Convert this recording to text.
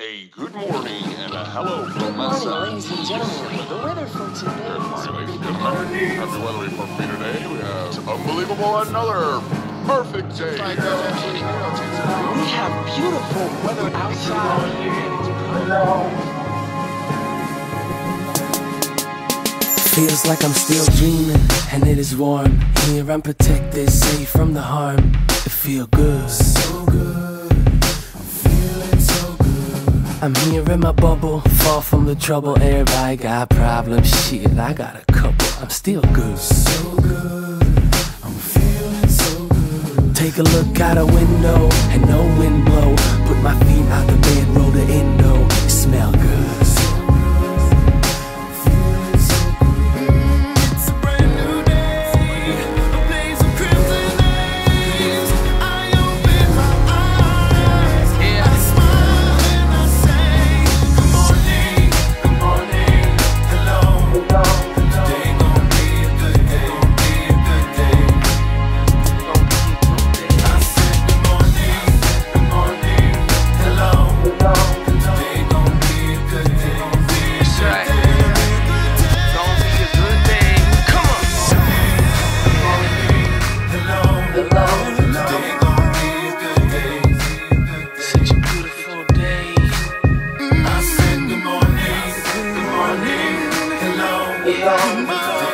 A good morning and a hello from Good morning, ladies and gentlemen. The weather for today Good is morning, ladies and gentlemen. Happy weather report for me today. We have unbelievable another perfect day. we have beautiful weather outside. Feels like I'm still dreaming, and it is warm. Here I'm protected, safe from the harm. It feel good, so good. I'm here in my bubble, far from the trouble. Everybody got problems, shit. I got a couple. I'm still good, so good. I'm feeling so good. Take a look out a window, and no wind blow. 頑張。